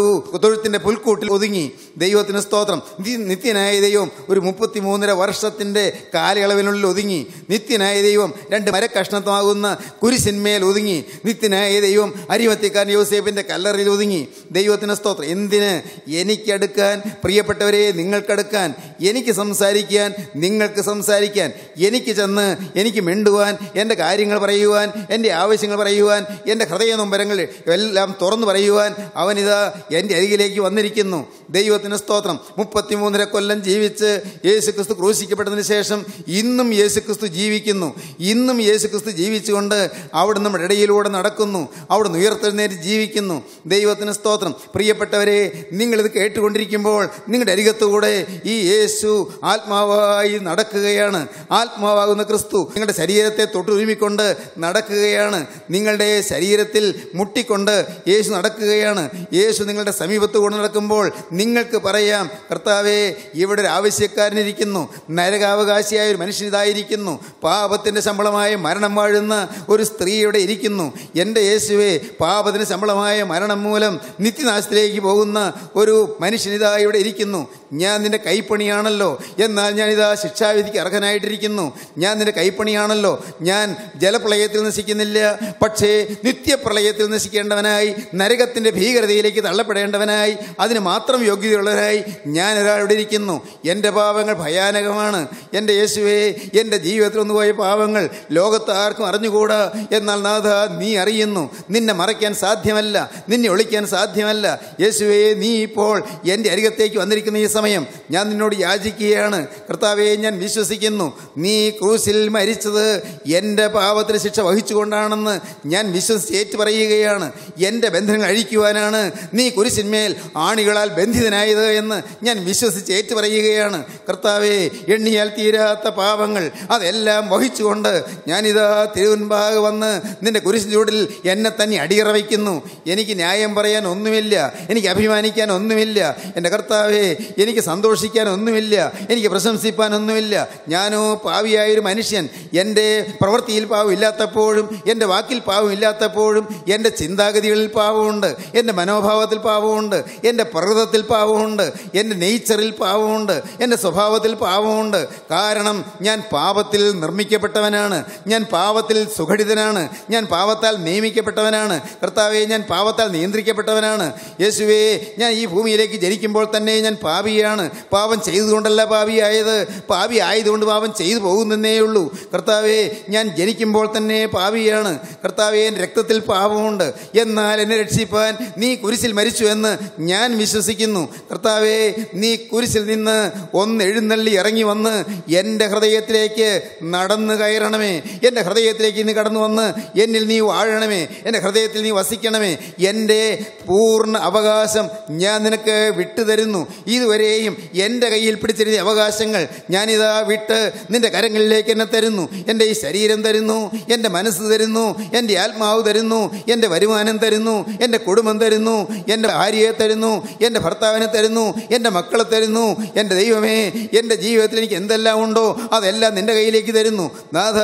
തൊഴുത്തിന്റെ പുൽക്കൂട്ടിൽ ഒതുങ്ങി. ദൈവത്തിന് സ്തോത്രം. നിത്യനായ ദൈവം ഒരു മുപ്പത്തി മൂന്നര വർഷത്തിന്റെ കാലയളവിനുള്ളിൽ ഒതുങ്ങി. നിത്യനായ ദൈവം രണ്ട് മരക്കഷ്ണത്വമാകുന്ന കുരിശിന്മേൽ ഒതുങ്ങി. നിത്യനായ ദൈവം അരിമത്തിക്കാരൻ യോസേഫിന്റെ കല്ലറിൽ ഒതുങ്ങി. ദൈവത്തിന് സ്തോത്രം. എന്തിന്? എനിക്കടുക്കാൻ പ്രിയപ്പെട്ടവരെ നിങ്ങൾക്കടുക്കാൻ എനിക്ക് സംസാരിക്കാൻ നിങ്ങൾക്ക് സംസാരിക്കാൻ എനിക്ക് ചെന്ന് എനിക്ക് മിണ്ടുവാൻ എന്റെ കാര്യങ്ങൾ പറയുവാൻ എന്റെ ആവശ്യങ്ങൾ പറയുവാൻ എന്റെ ഹൃദയ നൊമ്പരങ്ങൾ എല്ലാം തുറന്നു പറയുവാൻ അവനിതാ എന്റെ അരികിലേക്ക് വന്നിരിക്കുന്നു. ദൈവത്തിന് സ്തോത്രം. മുപ്പത്തിമൂന്നര കൊല്ലം ജീവിച്ച് യേശുക്രിസ്തു ക്രൂശിക്കപ്പെട്ടതിന് ശേഷം ഇന്നും യേശുക്രിസ്തു ജീവിക്കുന്നു. ഇന്നും യേശുക്രിസ്തു ജീവിച്ചുകൊണ്ട് അവിടെ നമ്മുടെ ഇടയിലൂടെ നടക്കുന്നു. അവിടെ നിന്ന് ഉയർത്തെഴുന്നേറ്റ് ജീവിക്കുന്നു. ദൈവത്തിന് സ്തോത്രം. പ്രിയപ്പെട്ടവരെ നിങ്ങളിത് കേട്ടുകൊണ്ടിരിക്കുമ്പോൾ നിങ്ങളുടെ അരികത്തുകൂടെ ഈ യേശു ആത്മാവായി നടക്കുകയാണ്. ആത്മാവാകുന്ന ക്രിസ്തു നിങ്ങളുടെ ശരീരത്തെ തൊട്ടുരുമിക്കൊണ്ട് നടക്കുകയാണ്. നിങ്ങളുടെ ശരീരത്തിൽ മുട്ടിക്കൊണ്ട് യേശു നടക്കുകയാണ്. യേശു നിങ്ങളുടെ സമീപത്ത് കൊണ്ട് നടക്കുമ്പോൾ നിങ്ങൾക്ക് പറയാം കർത്താവേ ഇവിടെ ഒരു ആവശ്യക്കാരനിരിക്കുന്നു. നരകാവകാശിയായ ഒരു മനുഷ്യനിതായിരിക്കുന്നു പാപത്തിന്റെ ശമ്പളമായ മരണം വാഴുന്ന ഒരു സ്ത്രീ ഇവിടെ ഇരിക്കുന്നു. എന്റെ യേശുവേ പാപത്തിന് ശമ്പളമായ മരണം മൂലം നിത്യനാശത്തിലേക്ക് പോകുന്ന ഒരു മനുഷ്യനിതാ ഇവിടെ ഇരിക്കുന്നു. ഞാൻ നിന്റെ കൈപ്പണിയാണല്ലോ. എന്നാൽ ഞാനിതാ ശിക്ഷാവിധിക്ക് അർഹനായിട്ടിരിക്കുന്നു. ഞാൻ നിന്റെ കൈപ്പണിയാണല്ലോ. ഞാൻ ജലപ്രളയത്തിൽ നശിക്കുന്നില്ല. പക്ഷേ നിത്യപ്രളയത്തിൽ നശിക്കേണ്ടവനായി നരകത്തിന്റെ ഭീകരതയിലേക്ക് തള്ളപ്പെടേണ്ടവനായി അതിന് മാത്രം യോഗ്യതയുള്ളവനായി ഞാൻ ഇവിടെ ഇരിക്കുന്നു. എന്റെ പാപങ്ങൾ ഭയാനകമാണ്. എന്റെ യേശുവേ എന്റെ ജീവിതത്തിൽ ഒന്ന് പോയ പാപങ്ങൾ ലോകത്ത് ആർക്കും അറിഞ്ഞുകൂടാ. എന്നാൽ നാഥ നീ അറിയുന്നു. നിന്നെ മറയ്ക്കാൻ സാധ്യമല്ല. നിന്നെ ഒളിക്കാൻ സാധ്യമല്ല. യേശുവേ നീ ഇപ്പോൾ എന്റെ അരികത്തേക്ക് വന്നിരിക്കുന്ന ഈ സമയം ഞാൻ നിന്നോട് യാചിക്കുകയാണ്. കർത്താവെ ഞാൻ വിശ്വസിക്കുന്നു. നീ ക്രൂസിൽ മരിച്ചത് എന്റെ പാപത്തിന് ശിക്ഷ വഹിച്ചുകൊണ്ടാണെന്ന് ഞാൻ വിശ്വസിച്ച് ഏറ്റു പറയുകയാണ് എന്റെ ബന്ധനങ്ങൾ അഴിക്കുവാനാണ്. നീ കുരിശിന്മേൽ ആണികളാൽ ബന്ധിതനായത് എന്ന് ഞാൻ വിശ്വസിച്ച് ഏറ്റു പറയുകയാണ് കർത്താവെ എണ്ണിയാൽ തീരാത്ത പാപങ്ങൾ അതെല്ലാം വഹിച്ചുകൊണ്ട് ഞാനിതാ തിരുവൻപാകെ വന്ന് നിന്റെ കുരിശിൻ ചൂടിൽ എന്നെ തന്നെ അടിയറ വയ്ക്കുന്നു എനിക്ക് ന്യായം പറയാൻ ഒന്നുമില്ല എനിക്ക് അഭിമാനിക്കാൻ ഒന്നുമില്ല. എന്റെ കർത്താവെ എനിക്ക് സന്തോഷിക്കാൻ ഒന്നുമില്ല എനിക്ക് പ്രശംസിപ്പാൻ ഒന്നുമില്ല. ഞാനോ പാവിയായൊരു മനുഷ്യൻ എന്റെ പ്രവൃത്തിയിൽ പാവമില്ലാത്തപ്പോഴും എന്റെ വാക്കിൽ പാവമില്ലാത്തപ്പോഴും എന്റെ ചിന്താഗതികളിൽ പാവമുണ്ട് എന്റെ മനോഭാവത്തിൽ പാവമുണ്ട് എന്റെ പ്രകൃതത്തിൽ പാവമുണ്ട്. എന്റെ നേച്ചറിൽ പാവമുണ്ട് എന്റെ സ്വഭാവത്തിൽ പാവമുണ്ട് കാരണം ഞാൻ പാപത്തിൽ നിർമ്മിക്കപ്പെട്ടവനാണ്. ഞാൻ പാപത്തിൽ സുഘടിതനാണ് ഞാൻ പാപത്താൽ നിയമിക്കപ്പെട്ടവനാണ്. കർത്താവെ ഞാൻ പാപത്താൽ നിയന്ത്രിക്കപ്പെട്ടവനാണ്. യേശുവേ ഞാൻ ഈ ഭൂമിയിലേക്ക് ജനിക്കുമ്പോൾ തന്നെ ഞാൻ പാപിയാണ്. പാപം ചെയ്തുകൊണ്ടല്ല പാപിയായത്. പാപി ആയതുകൊണ്ട് പാപം ചെയ്തു പോകുന്നേ ഉള്ളൂ. കർത്താവെ ഞാൻ ജനിക്കുമ്പോൾ തന്നെ പാപിയാണ്. കർത്താവെ എന്റെ രക്തത്തിൽ പാപമുണ്ട്. എന്നാൽ എന്നെ രക്ഷിപ്പാൻ നീ കുരിശിൽ മരിച്ചു എന്ന് ഞാൻ വിശ്വസിക്കുന്നു. കർത്താവേ നീ കുരിശിൽ നിന്ന് ഒന്ന് എഴുന്നള്ളി ഇറങ്ങി വന്ന് എന്റെ ഹൃദയത്തിലേക്ക് നടന്നു കയറണമേ. എന്റെ ഹൃദയത്തിലേക്ക് നീ കടന്നു വന്ന് എന്നിൽ നീ വാഴണമേ. എന്റെ ഹൃദയത്തിൽ നീ വസിക്കണമേ. എന്റെ പൂർണ അവകാശം ഞാൻ നിനക്ക് വിട്ടുതരുന്നു. ഇതുവരെയും എന്റെ കയ്യിൽ പിടിച്ചിരുന്ന അവകാശങ്ങൾ ഞാനിതാ വിട്ട് നിന്റെ കരങ്ങളിലേക്ക് എന്നെ തരുന്നു. എന്റെ ഈ ശരീരം തരുന്നു എന്റെ മനസ്സ് തരുന്നു എന്റെ ആത്മാവ് തരുന്നു എന്റെ വരുമാനം തരുന്നു എന്റെ കുടുംബം തരുന്നു എന്റെ ഭാര്യയെ തരുന്നു എന്റെ ഭർത്താവിനെ തരുന്നു എന്റെ മക്കളെ തരുന്നു എന്റെ ദൈവമേ എന്റെ ജീവിതത്തിൽ എനിക്ക് എന്തെല്ലാം ഉണ്ടോ അതെല്ലാം നിന്റെ കയ്യിലേക്ക് തരുന്നു. നാഥ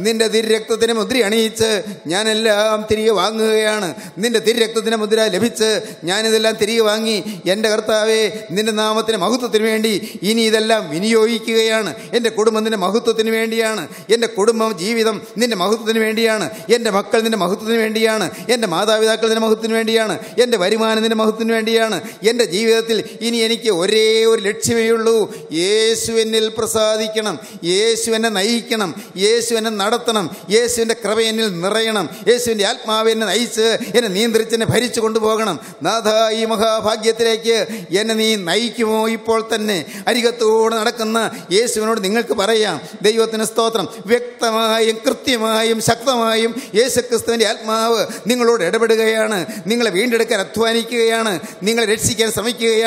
നിന്റെ തിരുരക്തത്തിന് മുദ്ര അണിയിച്ച് ഞാനെല്ലാം തിരികെ വാങ്ങുകയാണ്. നിന്റെ തിരുരക്തത്തിന് മുദ്ര ലഭിച്ച് ഞാനിതെല്ലാം തിരികെ വാങ്ങി. എന്റെ കർത്താവേ നിന്റെ നാമത്തിന് മഹത്വത്തിന് വേണ്ടി ഇനി ഇതെല്ലാം വിനിയോഗിക്കുകയാണ്. എന്റെ കുടുംബം നിന്റെ മഹത്വത്തിന് വേണ്ടിയാണ്. എന്റെ കുടുംബം ജീവിതം നിന്റെ മഹത്വത്തിന് വേണ്ടിയാണ്. എന്റെ മക്കൾ നിന്റെ മഹത്വത്തിന് വേണ്ടിയാണ്. എന്റെ മാതാപിതാക്കൾ നിന്റെ മഹത്വത്തിന് വേണ്ടിയാണ്. എന്റെ വരുമാനം നിന്റെ മഹത്വത്തിന് വേണ്ടിയാണ്. എന്റെ ജീവിതത്തിൽ ഇനി എനിക്ക് ഒരേ ഒരു ലക്ഷ്യമേ ഉള്ളൂ യേശു എന്നിൽ പ്രസാദിക്കണം. യേശു എന്നെ നയിക്കണം. യേശു എന്നെ നടത്തണം. യേശുവിന്റെ കൃപ എന്നിൽ നിറയണം. യേശുവിന്റെ ആത്മാവ് എന്നെ നയിച്ച് എന്നെ നിയന്ത്രിച്ച് എന്നെ ഭരിച്ചു കൊണ്ടുപോകണം. നാഥ ഈ മഹാഭാഗ്യത്തിലേക്ക് എന്നെ നീ നയിക്കുമോ ഇപ്പോൾ തന്നെ? അരികത്തോടെ നടക്കുന്ന യേശുവിനോട് നിങ്ങൾക്ക് പറയാം. ദൈവത്തിന് സ്തോത്രം. വ്യക്തമായും കൃത്യമായും ശക്തമായും യേശു ക്രിസ്തുവിന്റെ ആത്മാവ് നിങ്ങളോട് ഇടപെടുകയാണ്. നിങ്ങളെ വീണ്ടെടുക്കാൻ അധ്വാനിക്കുകയാണ്. നിങ്ങളെ രക്ഷിക്കാൻ ശ്രമിക്കുകയാണ്.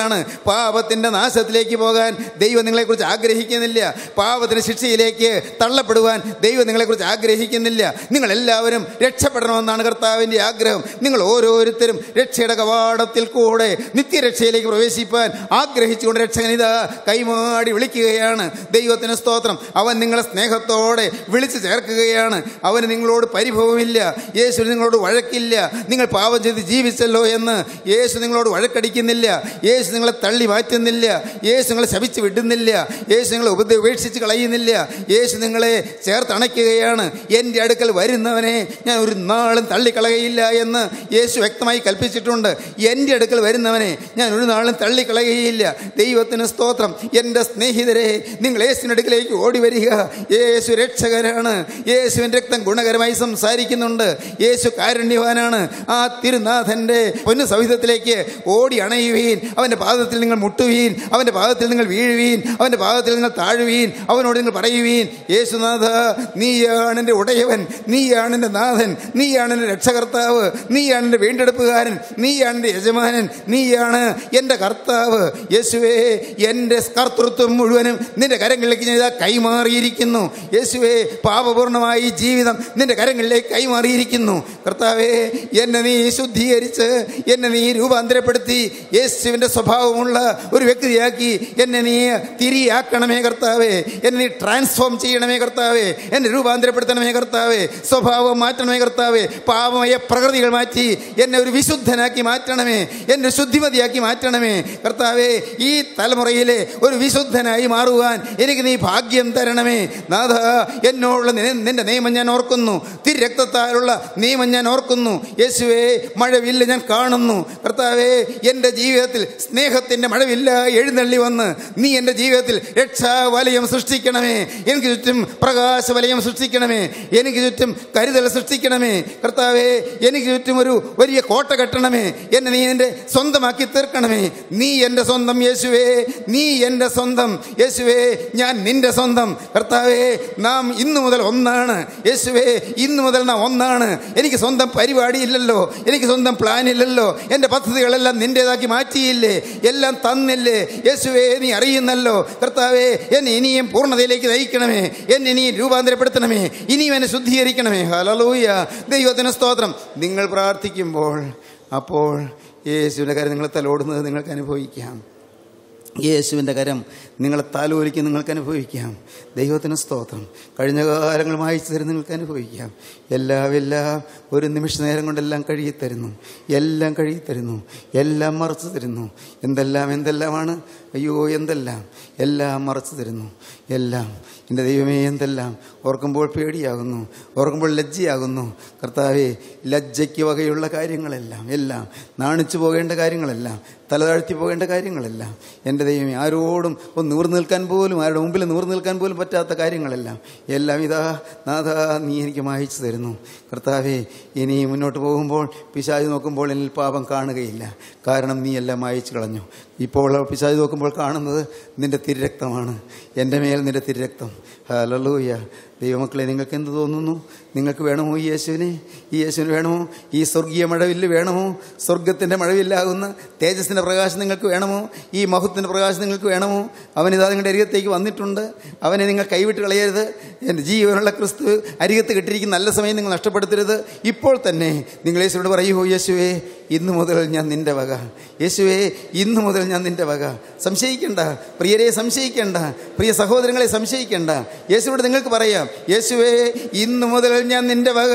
പാപത്തിന്റെ നാശത്തിലേക്ക് പോകാൻ ദൈവം നിങ്ങളെക്കുറിച്ച് ആഗ്രഹിക്കുന്നില്ല. പാപത്തിന്റെ ശിക്ഷയിലേക്ക് തള്ളപ്പെടുവാൻ ദൈവം നിങ്ങളെക്കുറിച്ച് ആഗ്രഹിക്കുന്നില്ല. നിങ്ങളെല്ലാവരും രക്ഷപ്പെടണമെന്നാണ് കർത്താവിന്റെ ആഗ്രഹം. നിങ്ങൾ ഓരോരുത്തരും രക്ഷയുടെ കവാടത്തിൽ കൂടെ നിത്യരക്ഷയിലേക്ക് പ്രവേശിപ്പാൻ ആഗ്രഹിച്ചുകൊണ്ട് രക്ഷകനിത കൈമാടി വിളിക്കുകയാണ്. ദൈവത്തിന് സ്തോത്രം. അവൻ നിങ്ങളെ സ്നേഹത്തോടെ വിളിച്ചു ചേർക്കുകയാണ്. അവന് നിങ്ങളോട് പരിഭവമില്ല. യേശു നിങ്ങളോട് വഴക്കില്ല. നിങ്ങൾ പാപം ചെയ്ത് ജീവിച്ചല്ലോ എന്ന് യേശു നിങ്ങളോട് വഴക്കടിക്കുന്നില്ല. യേശു നിങ്ങളെ തള്ളി മാറ്റുന്നില്ല യേശു നിങ്ങളെ ശപിച്ച് വിടുന്നില്ല. യേശു നിങ്ങളെ ഉപദ ഉപേക്ഷിച്ച് കളയുന്നില്ല. യേശു നിങ്ങളെ ചേർത്തണയ്ക്കുകയാണ് എന്റെ അടുക്കൽ വരുന്നവനെ ഞാൻ ഒരു നാളും തള്ളിക്കളകയില്ല എന്ന് യേശു വ്യക്തമായി കൽപ്പിച്ചിട്ടുണ്ട്. എന്റെ അടുക്കൽ വരുന്നവനെ ഞാൻ ഒരു നാളും തള്ളിക്കളയുകയില്ല. ദൈവത്തിന് സ്തോത്രം. എന്റെ സ്നേഹിതരെ നിങ്ങൾ യേശുവിന്റെ അടുക്കിലേക്ക് ഓടി വരിക യേശു രക്ഷകരാണ്. യേശുവിന്റെ രക്തം ഗുണകരമായി സംസാരിക്കുന്നുണ്ട്. യേശു കാരുണ്യവാനാണ്. ആ തിരുനാഥന്റെ പൊന്നു സൗഹിതത്തിലേക്ക് ഓടി അണയുവീൻ. അവന്റെ പാദത്തിൽ നിങ്ങൾ മുട്ടുവീൻ അവന്റെ പാദത്തിൽ നിങ്ങൾ വീഴുവീൻ അവന്റെ പാദത്തിൽ നിങ്ങൾ താഴുവീൻ അവനോട് നിങ്ങൾ പറയുവീൻ യേശുനാഥ നീയാണ് എന്റെ ഉടയവൻ നീയാണ് എന്റെ നാഥൻ നീയാണ് എന്റെ രക്ഷകർത്താവ് നീയാണ് എന്റെ വീണ്ടെടുപ്പുകാരൻ നീയാണ് എന്റെ യജമാനൻ നീയാണ് എന്റെ കർത്താവ്. യേശുവേ എന്റെ കർത്തൃത്വം മുഴുവനും നിന്റെ കരങ്ങളിലേക്ക് ഞാൻ ഇതാ കൈമാറിയിരിക്കുന്നു. യേശുവേ പാപപൂർണമായി ജീവിതം നിന്റെ കരങ്ങളിലേക്ക് കൈമാറിയിരിക്കുന്നു. കർത്താവേ എന്നെ നീ ശുദ്ധീകരിച്ച് എന്നെ നീ രൂപാന്തരപ്പെടുത്തി. യേശുവിന്റെ സ്വഭാവമുള്ള ഒരു വ്യക്തിയാക്കി എന്നെ നീ തിരിയാക്കണമേ കർത്താവേ. എന്നെ നീ ട്രാൻസ്ഫോം ചെയ്യണമേ കർത്താവേ. എന്നെ രൂപാന്തരപ്പെടുത്തണമേ കർത്താവേ. സ്വഭാവം മാറ്റണമേ കർത്താവേ. പാപമയ പ്രകൃതികൾ മാറ്റി എന്നെ ഒരു വിശുദ്ധനാക്കി മാറ്റണമേ. എന്നെ ശുദ്ധിമതിയാക്കി മാറ്റണമേ. കർത്താവേ ഈ തലമുറയിലെ ഒരു വിശുദ്ധനായി മാറുവാൻ എനിക്ക് നീ ഭാഗ്യം തരണമേ. നാഥ എന്നോടുള്ള നിന- നിന്റെ നിയമം ഞാൻ ഓർക്കുന്നു. തിരക്തത്താലുള്ള നിയമം ഞാൻ ഓർക്കുന്നു. യേശുവേ മഴവില്ല ഞാൻ കാണുന്നു. കർത്താവേ എന്റെ ജീവിതത്തിൽ സ്നേഹത്തിന്റെ മഴവില്ല എഴുന്നള്ളി വന്ന് നീ എന്റെ ജീവിതത്തിൽ രക്ഷാവലയം സൃഷ്ടിക്കണമേ. എനിക്ക് ചുറ്റും പ്രകാശവലയം സൃഷ്ടിക്കണമേ. എനിക്ക് ചുറ്റും കരുതൽ സൃഷ്ടിക്കണമേ. കർത്താവേ എനിക്ക് ചുറ്റും ഒരു വലിയ കോട്ട കെട്ടണമേ. എന്നെ നീ എന്റെ സ്വന്തമാക്കി തീർക്കണമേ. നീ എന്റെ സ്വന്തം യേശുവേ. നീ എന്റെ സ്വന്തം യേശുവേ. ഞാൻ നിന്റെ സ്വന്തം. കർത്താവേ നാം ഇന്നു മുതൽ ഒന്നാണ്. യേശുവേ ഇന്നു മുതൽ നാം ഒന്നാണ്. എനിക്ക് സ്വന്തം പരിപാടി ഇല്ലല്ലോ. എനിക്ക് സ്വന്തം പ്ലാൻ ഇല്ലല്ലോ. എന്റെ പദ്ധതികളെല്ലാം നിന്റേതാക്കി മാറ്റിയില്ലേ. എല്ലാം തന്നില്ലേ? യേശുവേ നീ അറിയുന്നല്ലോ. കർത്താവേ എന്നെ ഇനിയും പൂർണതയിലേക്ക് നയിക്കണമേ. എന്നെ ഇനിയും രൂപാന്തരപ്പെടുത്തണമേ. ഇനിയും എന്നെ ശുദ്ധീകരിക്കണമേ. ഹലലൂയ ദൈവത്തിന് സ്തോത്രം. നിങ്ങൾ പ്രാർത്ഥിക്കുമ്പോൾ അപ്പോൾ യേശുവിന്റെ കാര്യം നിങ്ങൾ തലോടുന്നത് നിങ്ങൾക്ക് അനുഭവിക്കാം. യേശുവിന്റെ കരം നിങ്ങളെ താലോലിക്ക് നിങ്ങൾക്ക് അനുഭവിക്കാം. ദൈവത്തിന് സ്തോത്രം. കഴിഞ്ഞ കാലങ്ങൾ വായിച്ചു തരും നിങ്ങൾക്ക് അനുഭവിക്കാം. എല്ലാം എല്ലാം ഒരു നിമിഷ നേരം കൊണ്ടെല്ലാം കഴുകിത്തരുന്നു എല്ലാം കഴുകിത്തരുന്നു എല്ലാം മറച്ചു തരുന്നു. എന്തെല്ലാം എന്തെല്ലാമാണ് അയ്യോ എന്തെല്ലാം? എല്ലാം മറച്ചു തരുന്നു. എല്ലാം. എന്റെ ദൈവമേ എന്തെല്ലാം? ഓർക്കുമ്പോൾ പേടിയാകുന്നു. ഓർക്കുമ്പോൾ ലജ്ജയാകുന്നു. കർത്താവെ ലജ്ജയ്ക്ക് വകയുള്ള കാര്യങ്ങളെല്ലാം എല്ലാം. നാണിച്ചു പോകേണ്ട കാര്യങ്ങളെല്ലാം തലതാഴ്ത്തി പോകേണ്ട കാര്യങ്ങളെല്ലാം. എന്റെ ദൈവമേ ആരോടും ഒന്ന് നിവർന്നു നിൽക്കാൻ പോലും ആരുടെ മുമ്പിൽ നിവർന്നു നിൽക്കാൻ പോലും പറ്റാത്ത കാര്യങ്ങളെല്ലാം. എല്ലാം ഇതാ നാഥാ നീ എനിക്ക് മായിച്ചു തരുന്നു. കർത്താവേ ഇനി മുന്നോട്ട് പോകുമ്പോൾ പിശാജ് നോക്കുമ്പോൾ എന്നിൽ പാപം കാണുകയില്ല. കാരണം നീ എല്ലാം അയച്ചു കളഞ്ഞു. ഇപ്പോൾ പിശാജ് നോക്കുമ്പോൾ കാണുന്നത് നിന്റെ തിരുരക്തമാണ്. എന്റെ മേൽ നിന്റെ തിരുരക്തം. ഹലലൂയ ദൈവമക്കളെ നിങ്ങൾക്ക് എന്ത് തോന്നുന്നു? നിങ്ങൾക്ക് വേണമോ ഈ യേശുവിനെ? ഈ യേശുവിന് വേണമോ? ഈ സ്വർഗീയ മഴവില്ല് വേണമോ? സ്വർഗത്തിന്റെ മഴവില്ലാകുന്ന തേജസ്സിന്റെ പ്രകാശം നിങ്ങൾക്ക് വേണമോ? ഈ മഹത്വത്തിന്റെ പ്രകാശം നിങ്ങൾക്ക് വേണമോ? അവനിതാ നിങ്ങളുടെ അരികത്തേക്ക് വന്നിട്ടുണ്ട്. അവനെ നിങ്ങൾ കൈവിട്ട് കളയരുത്. എന്റെ ജീവനുള്ള ക്രിസ്തു അരികത്ത് കിട്ടിയിരിക്കുന്ന നല്ല സമയം നിങ്ങൾ നഷ്ടപ്പെടുത്തരുത്. ഇപ്പോൾ തന്നെ നിങ്ങൾ യേശുവിനോട് പറയൂ യേശുവേ ഇന്നു മുതൽ ഞാൻ നിന്റെ വക. യേശുവേ ഇന്നു മുതൽ ഞാൻ നിന്റെ വക. സംശയിക്കേണ്ട. പ്രിയരെ സംശയിക്കേണ്ട. പ്രിയ സഹോദരങ്ങളെ സംശയിക്കേണ്ട. യേശുവോട് നിങ്ങൾക്ക് പറയാം യേശുവേ ഇന്നു മുതൽ ഞാൻ നിന്റെ വക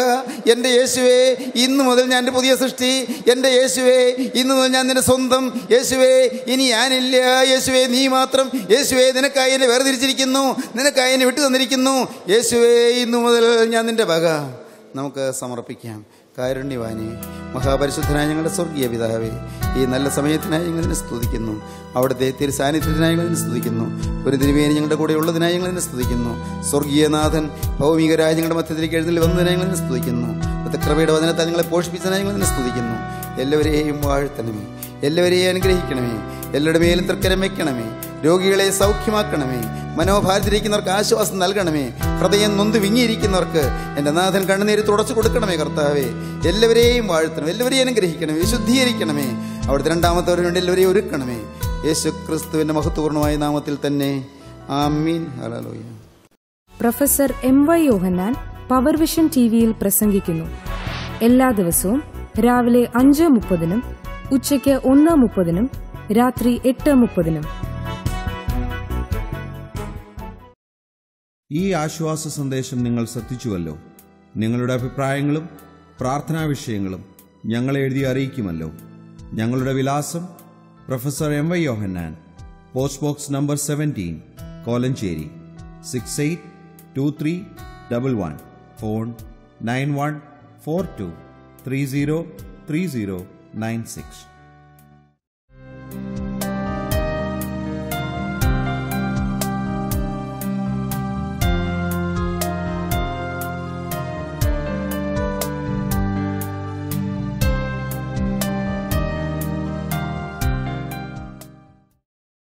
എന്റെ യേശുവേ ഇന്നു മുതൽ ഞാൻ എന്റെ പുതിയ സൃഷ്ടി എന്റെ യേശുവേ ഇന്നു മുതൽ ഞാൻ നിന്റെ സ്വന്തം യേശുവേ ഇനി ഞാനില്ല യേശുവേ നീ മാത്രം യേശുവേ നിനക്കായി എന്നെ വേർതിരിച്ചിരിക്കുന്നു നിനക്കായി എന്നെ വിട്ടു തന്നിരിക്കുന്നു യേശുവേ ഇന്നു മുതൽ ഞാൻ നിന്റെ വക. നമുക്ക് സമർപ്പിക്കാം. കാരുണ്യവാനെ മഹാപരിശുദ്ധനായ ഞങ്ങളുടെ സ്വർഗീയ പിതാവേ ഈ നല്ല സമയത്തിനായി ഞങ്ങളെ സ്തുതിക്കുന്നു. അവിടുത്തെ തിരു സാന്നിധ്യത്തിനായി ഞങ്ങളെ സ്തുതിക്കുന്നു. ഒരു തിരുവേനി ഞങ്ങളുടെ കൂടെ ഉള്ളതിനായി ഞങ്ങളെ സ്തുതിക്കുന്നു. സ്വർഗീയനാഥൻ ഭൗമികരായ ഞങ്ങളുടെ മധ്യത്തിലേക്ക് എഴുന്നള്ളി വന്നതിനായി ഞങ്ങളെ സ്തുതിക്കുന്നു. കൃപയുടെ വചനത്താൽ ഞങ്ങളെ പോഷിപ്പിച്ചതിനായി ഞങ്ങളെ സ്തുതിക്കുന്നു. എല്ലാവരെയും വാഴ്ത്തണമേ. എല്ലാവരെയും അനുഗ്രഹിക്കണമേ. എല്ലാവരുടെ മേലും തൃക്കരം വെക്കണമേ രോഗികളെ സൗഖ്യമാക്കണമേ. മനോഭാരത്തിരിക്കുന്നവർക്ക് ആശ്വാസം നൽകണമേ. ഹൃദയം നൊന്ത് വിങ്ങിയിരിക്കുന്നവർക്ക് എന്റെ നാഥൻ കണ്ണുനീര് തുടച്ചു കൊടുക്കണമേ കർത്താവേ. എല്ലാവരെയും വാഴ്ത്തണം എല്ലാവരെയും അനുഗ്രഹിക്കണമേ വിശുദ്ധീകരിക്കണമേ. അവിടുത്തെ രണ്ടാമത്തെ വേണ്ടി എല്ലാവരെയും ഒരുക്കണമേ. യേശു ക്രിസ്തുവിന്റെ മഹത്വപൂർണമായ നാമത്തിൽ തന്നെ. ആമീൻ. Professor M Y Yohannan power vision T വിയിൽ പ്രസംഗിക്കുന്നു. എല്ലാ ദിവസവും രാവിലെ അഞ്ച് മുപ്പതിനും ഉച്ചയ്ക്ക് ഒന്ന് മുപ്പതിനും രാത്രി എട്ട് മുപ്പതിനും ഈ ആശ്വാസ സന്ദേശം നിങ്ങൾ ശ്രദ്ധിച്ചുവല്ലോ. നിങ്ങളുടെ അഭിപ്രായങ്ങളും പ്രാർത്ഥനാ വിഷയങ്ങളും ഞങ്ങളെ എഴുതി അറിയിക്കുമല്ലോ. ഞങ്ങളുടെ വിലാസം professor M Y Yohannan post box number seventeen Kolenchery six eight two three double one phone nine one four two three zero three zero nine six.